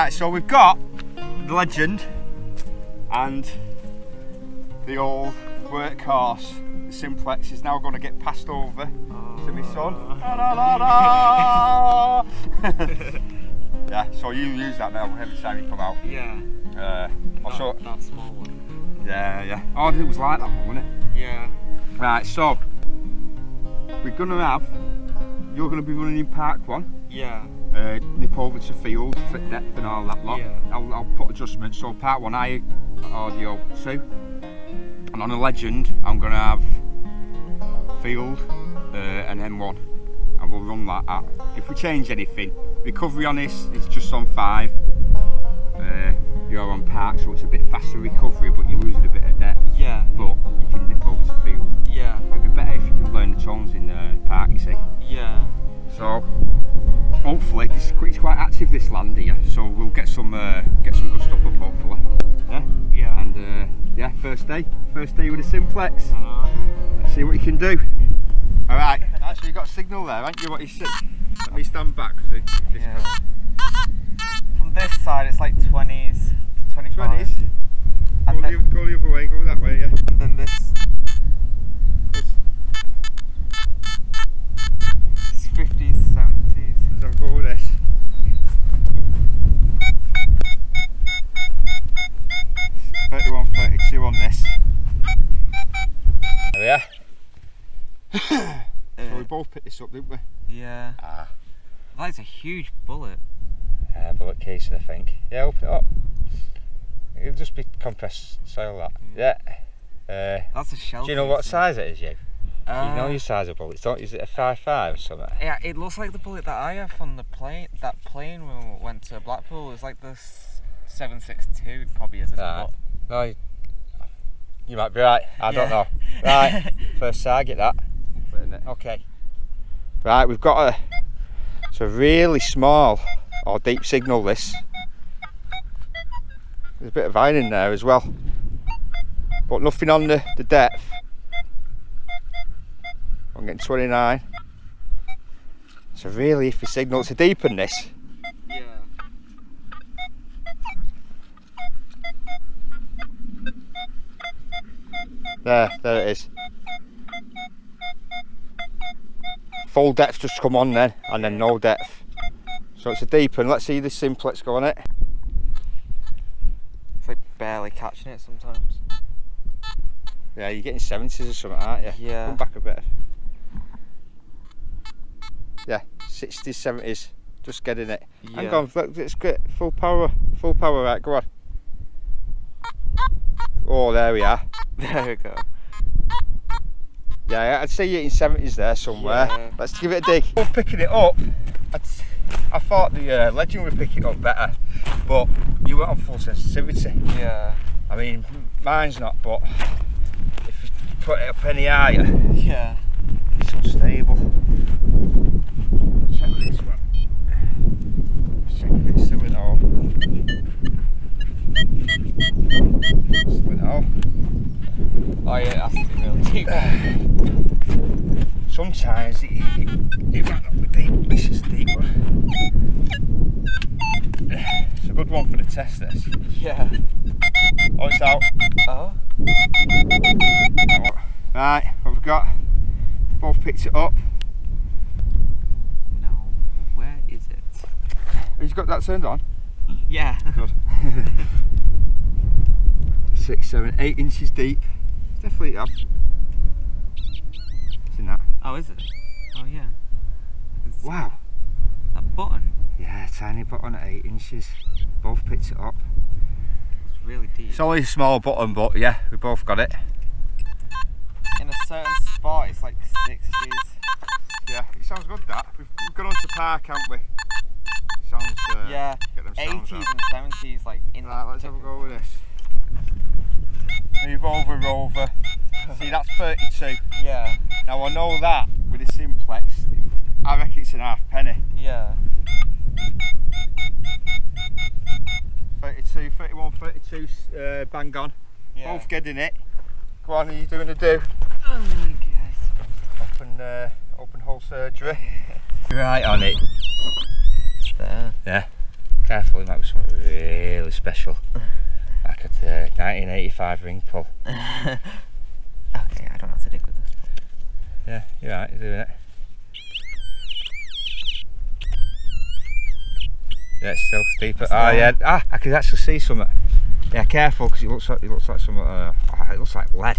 Right, so we've got the legend and the old workhorse. The simplex is now going to get passed over to my son. Da, da, da, da. yeah, so you use that now every time you come out. Yeah. Uh, also, That, that small one. yeah, yeah. Oh, it was like that one, wasn't it? Yeah. Right, so we're gonna have. You're gonna be running in Park One. Yeah. Uh, nip over to field, fit depth and all that lot. Yeah. I'll, I'll put adjustments. So park one, I audio two, and on a legend, I'm gonna have field uh, and M1, and we'll run that. If we change anything, recovery on this is just on five. Uh, you're on park, so it's a bit faster recovery, but you're losing a bit of depth. Yeah. But you can nip over to field. Yeah. It'd be better if you can learn the tones in the park, you see. Yeah. So hopefully this is quite, it's quite active this land here, so we'll get some uh, get some good stuff up hopefully. Yeah. Yeah. And uh, yeah, first day, first day with a simplex. Uh, Let's see what you can do. All right. Actually, you got a signal there, haven't you? What you see? Let me stand back because it, it's yeah. From this side, it's like 20s to 25. twenties. Go, And the, then, go the other way. Go that way. Yeah. and then this picked this up, didn't we? yeah. Ah. That's a huge bullet. Uh, bullet casing, I think. Yeah, open it up. It'll just be compressed soil, that. Yeah. Uh, That's a shell. do you know what size it is, you? Uh, you know your size of bullets, don't you? Is it a 5.5 or something? Yeah, it looks like the bullet that I have on the plane. That plane when we went to Blackpool is like the 762. It probably isn't. Right. No, you, you might be right. I don't know. Right, first target that. Okay. Right, we've got a. It's a really small or deep signal. This. There's a bit of iron in there as well, but nothing on the, the depth. I'm getting 29. It's a really iffy signal. It's a deep in this. Yeah. There, there it is. Full depth just come on then, and then no depth. So it's a deep one. Let's see the simplex go on it. It's like barely catching it sometimes. Yeah, you're getting 70s or something, aren't you? Yeah. Come back a bit. Yeah, 60s, 70s. Just getting it. Hang Yeah. on, look, it's good. Full power, full power, right, go on. Oh, there we are. There we go. Yeah, I'd say you're in 70s there somewhere. Yeah. Let's give it a dig. Both picking it up. I'd, s- I thought the uh, Legend would pick it up better, but you went on full sensitivity. Yeah. I mean, mine's not, but if you put it up any higher, Yeah. it's unstable. Check this one. Check if it's still in all. Still in all. Oh yeah, it has to be really deep. Sometimes it, it, it might not be deep. This is deep one. It's a good one for the test. This. yeah. Oh, it's out. Oh. Right, what we've got. Both picked it up. Now, where is it? Have you got that turned on? Yeah. Good. Six, seven, eight inches deep. Definitely up. It's in that. Oh, is it? Oh yeah. I can see Wow. That button. Yeah, tiny button at eight inches. Both picked it up. It's really deep. It's only a small button, but yeah, we both got it. in a certain spot, it's like 60s. Yeah, it sounds good that. We've, we've gone on to park, haven't we? Sounds, uh, Yeah. get them 80s out. and 70s, like in Right, that let's have a go with this. Move over, Rover. See, that's 32. Yeah. Now I know that with a simplex, I reckon it's an half penny. Yeah. 32, 31, 32, uh, bang on. Yeah. Both getting it. Go on, are you doing a do? Oh my god. Open, uh, open hole surgery. right on it. There. Yeah. Careful, it might be something really special. Like a uh, 1985 ring pull. okay, I don't have to dig with this. Yeah, you're right, you're doing it. Yeah, it's still steeper. It's Ah, yeah. Ah, I could actually see something. Yeah, careful, because it looks like it looks like some. Uh, oh, it looks like lead.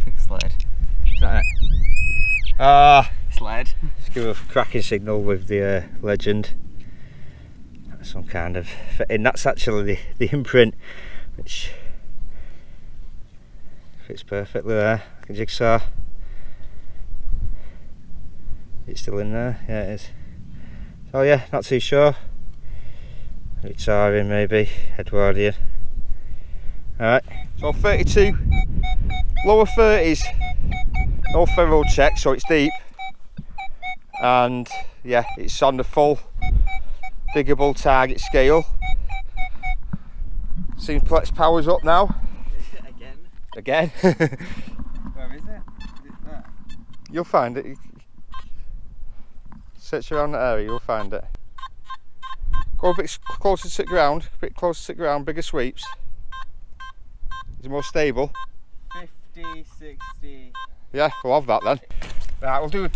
I think it's lead. Is that it? Ah, It's lead. let's give a cracking signal with the uh, legend. That's Some kind of, and that's actually the, the imprint, which fits perfectly there. Like a jigsaw. It's still in there. Yeah, it is. So yeah, not too sure. Victorian maybe, Edwardian. Alright, so 32, lower 30s, no ferrule check, so it's deep. And yeah, it's on the full diggable target scale. Simplex powers up now, Again. again. Where is it? Is it you'll find it. Search around the area, you'll find it. Go a bit closer to the ground, a bit closer to the ground, bigger sweeps. Is it more stable? 50, 60. Yeah, we'll have that then. Right, we'll do a,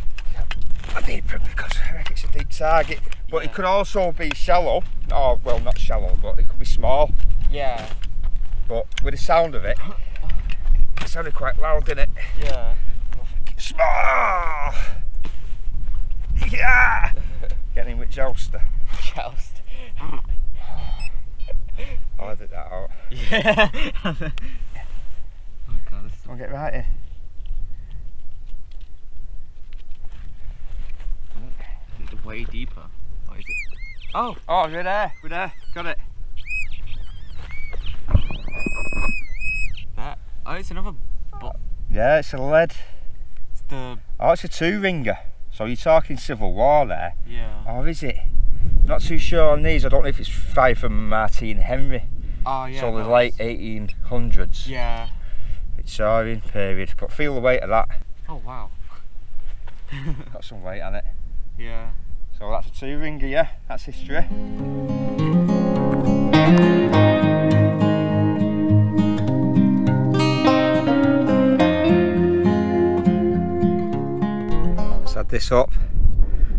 a deeper because I reckon it's a deep target. But it Yeah. could also be shallow. Oh, well, not shallow, but it could be small. Yeah. But with the sound of it, it sounded quite loud, didn't it? Yeah. Small! Yeah! Getting with Jouster. Joust. I'll edit that out. Yeah. oh god, this I'll get right in. is way deeper. Or is it? Oh, Oh, we're there, we're there. Got it. that. Oh, it's another. Yeah, it's a lead. It's the. Oh, it's a two ringer. So you're talking Civil War there. Yeah. Or is it? Not too sure on these. I don't know if it's fired from Martini-Henry. Oh yeah. so the late was- 1800s. Yeah. Victorian period. But feel the weight of that. Oh wow. Got some weight on it. yeah. So that's a two ringer, yeah. That's history. This up.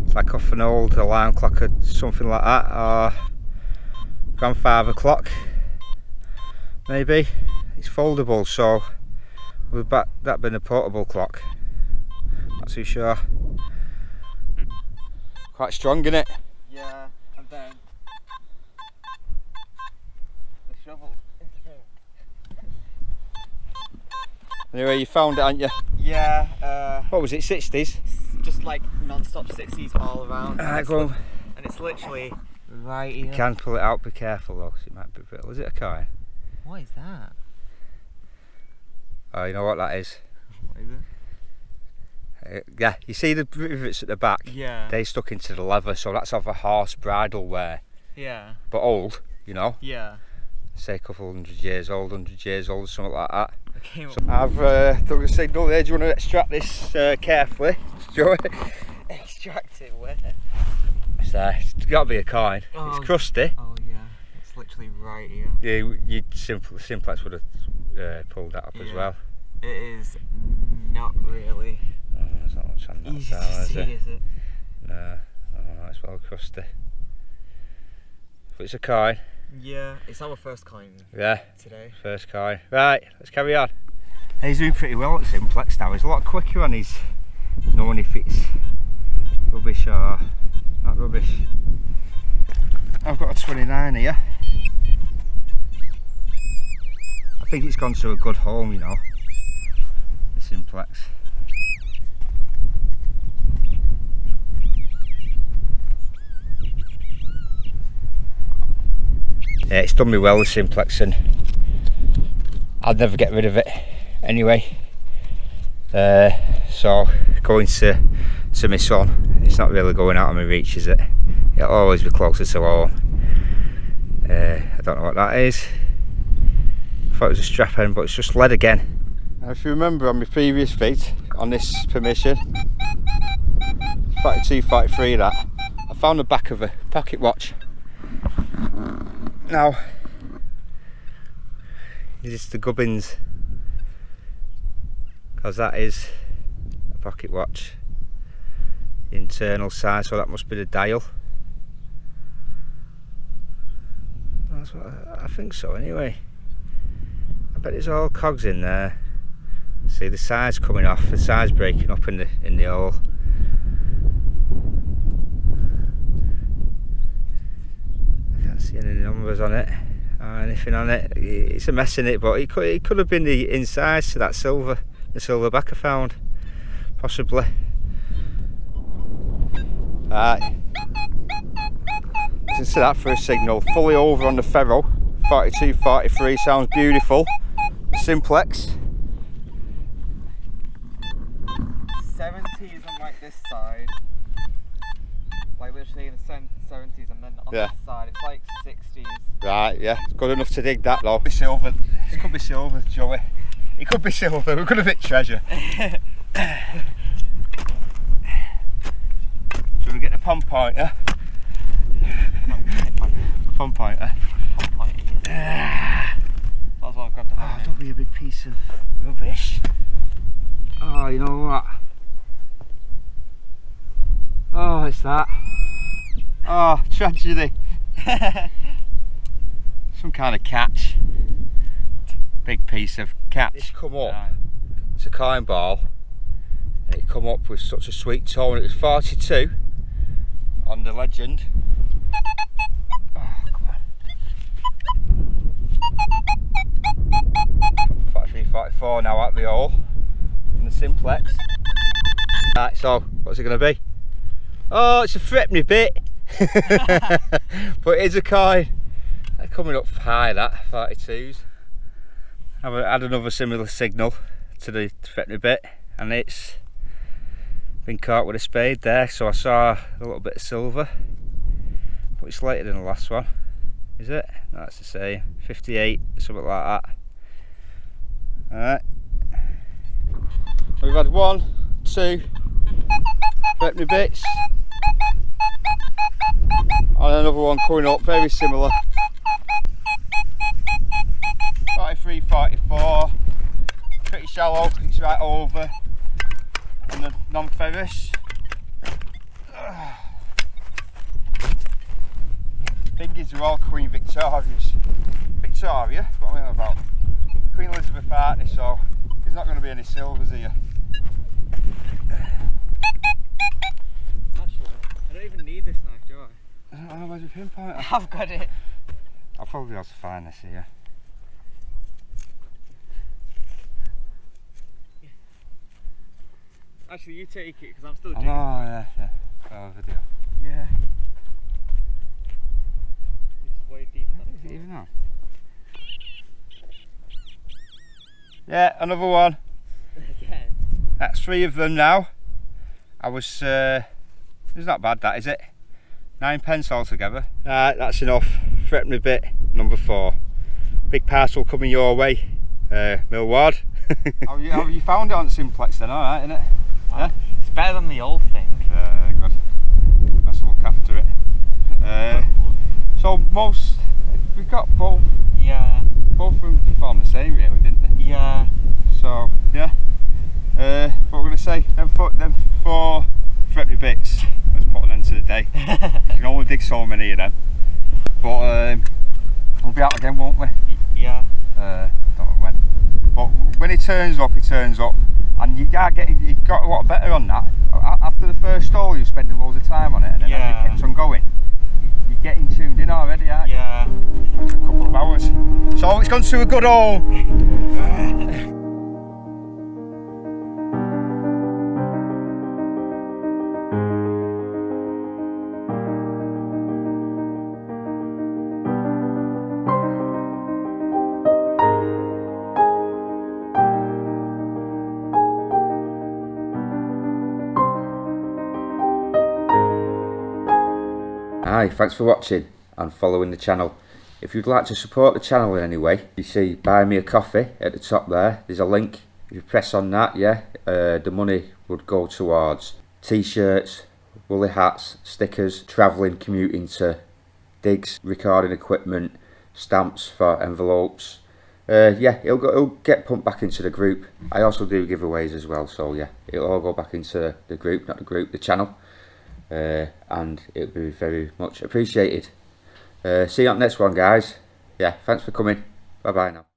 It's like off an old alarm clock or something like that, or grandfather clock, maybe. It's foldable, so would that that been a portable clock? Not too sure. Quite strong, isn't it? Yeah. And then. The shovel. Anyway, you found it, haven't you? Yeah. Uh. What was it, 60s? Just like non-stop 60s all around. and Alright, it's go on. And it's literally right here. You can pull it out, be careful though, it might be brittle. Is it a coin? What is that? Oh, you know what that is? What is it? Uh, yeah, you see the rivets at the back? Yeah. They stuck into the leather, so that's of a horse bridle wear. yeah. But old, you know, Yeah. Say a couple hundred years old, hundred years old, something like that. Okay. So I've uh, dug a signal there. Do you want to extract this uh, carefully? Joey? Extract it where? It's there. It's got to be a coin. Oh. It's crusty. Oh yeah. It's literally right here. Yeah, you, simple, simplex would have uh, pulled that up as well. It is not really Oh, there's not much on that easy side, to is see, it? is it? No, oh, it's well crusty. But it's a coin. Yeah. It's our first coin Yeah, today. first coin. Right, let's carry on. He's doing pretty well at Simplex now. He's a lot quicker on his knowing if it's rubbish or not rubbish. I've got a 29 here. I think it's gone to a good home, you know. The Simplex. Yeah, it's done me well the Simplex and I'd never get rid of it anyway. Uh, so going to to my son, it's not really going out of my reach, is it? It'll always be closer to home. Uh, I don't know what that is. I thought it was a strap end, but it's just lead again. If you remember on my previous feet on this permission, 42, 43 that, I found the back of a pocket watch. Now, is this the gubbins? Because that is a pocket watch. Internal side, so that must be the dial. That's what I, I think so anyway. I bet there's all cogs in there. See the sides coming off, the sides breaking up in the in the hole. I can't any numbers on it or anything on it. It's a mess in it, but it could it could have been the insides to that silver, the silver back I found, possibly. Right. Listen to that for a signal. Fully over on the ferro. 42, 43 sounds beautiful. Simplex. 70s on like this side. Like literally in the 70s and then on Yeah. this side it's like 60s. Right, yeah, it's good enough to dig that though. Be silver. It could be silver, Joey. It could be silver. We could have hit treasure. Should we get the pump pointer? Pump pointer. That's why I've got the Oh, hammer. don't be a big piece of rubbish. Oh, you know what? Oh, it's that. Oh, tragedy. Some kind of catch. Big piece of catch. It's come up. Right. It's a kind ball. And it come up with such a sweet tone. It was 42 on the legend. Oh, come on. 43, 44 now at the hole. In the simplex. Right, so what's it going to be? Oh, it's a threepenny bit. but it is a coin. Coming up high, that 32s I've had another similar signal to the threepenny bit, and it's been caught with a spade there. So I saw a little bit of silver, but it's later than the last one. Is it? That's the same. 58, something like that. Alright. We've had one, two, threepenny bits. And another one coming up, very similar. 43, 44. Pretty shallow, it's right over on the non-ferrous. Fingers are all Queen Victoria's. Victoria, what am I about? Queen Elizabeth Artney, so there's not going to be any silvers here. I? I don't know where's the pinpoint. I've got it. I'll probably able to find this here. Actually, you take it because I'm still doing. Oh, yeah, yeah. Oh, video. Yeah. It's way deep. What is it even on? Yeah, another one. Again. That's three of them now. I was, uh, it's not bad that, is it? Nine pence altogether. Right, that's enough. Threepenny bit, number four. Big parcel coming your way, uh, Millward. how, you, how you found it on Simplex then, alright, innit? Yeah? It's better than the old thing. Uh, good. Let's look after it. Uh, so most, we got both, Yeah. both of them performed the same really, didn't they? Yeah. So yeah. Uh, what we're gonna say? Them four, them four threepenny bits. Let's put an end to the day. dig so many of them. But um, we'll be out again, won't we? yeah. Uh, don't know when. But when he turns up, he turns up, and you got get you got a lot better on that. After the first stall, you're spending loads of time on it, and then as it keeps on going, you're getting tuned in already, aren't you? Yeah. After a couple of hours. So it's gone to a good home. Hi, thanks for watching and following the channel. If you'd like to support the channel in any way, you see buy me a coffee at the top there. There's a link. If you press on that, yeah, uh, the money would go towards t-shirts, woolly hats, stickers, travelling, commuting to digs, recording equipment, stamps for envelopes. Uh, yeah, it'll, go, it'll get pumped back into the group. I also do giveaways as well, so yeah, it'll all go back into the group, not the group, the channel. Uh, and it would be very much appreciated. Uh, see you on the next one, guys. Yeah, thanks for coming. Bye bye now.